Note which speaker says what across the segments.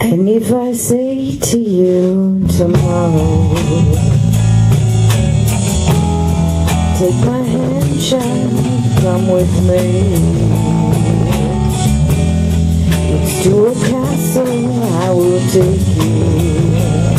Speaker 1: And if I say to you tomorrow, take my hand, child, come with me. It's to a castle I will take you.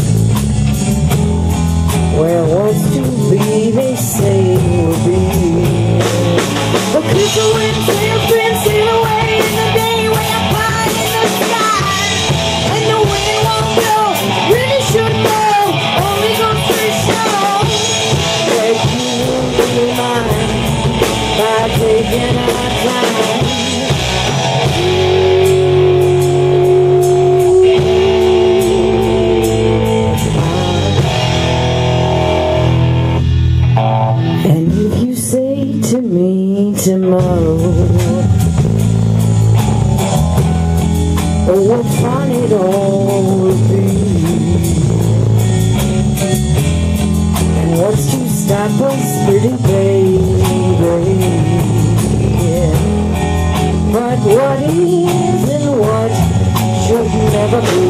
Speaker 1: tomorrow. Oh, what fun it all will be. And what's to stop us pretty baby? Yeah. But what is and what should never be.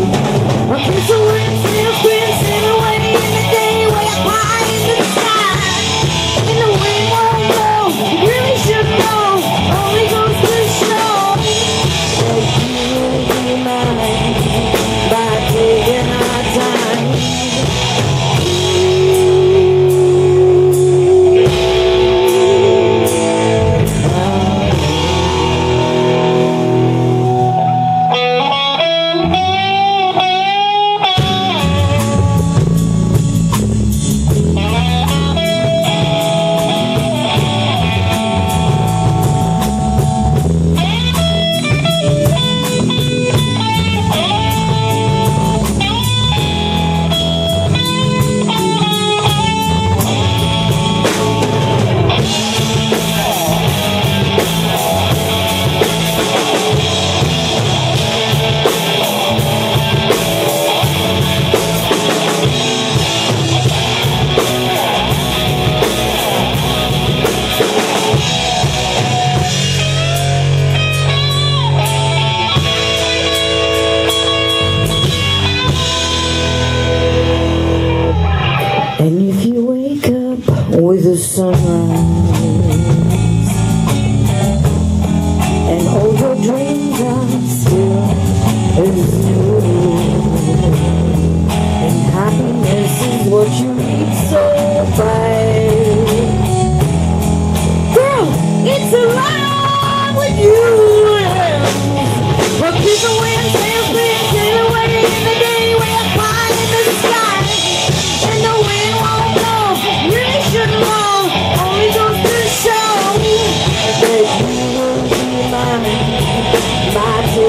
Speaker 1: the sunrise And all your dreams are still as new And happiness is what you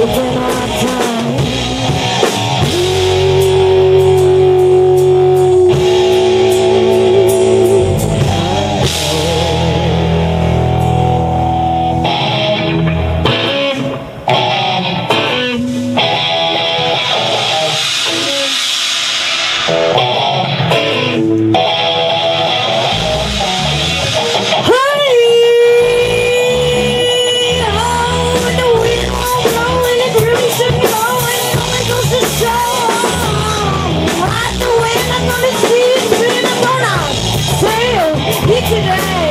Speaker 1: open today.